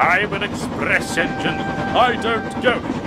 I'm an express engine. I don't go.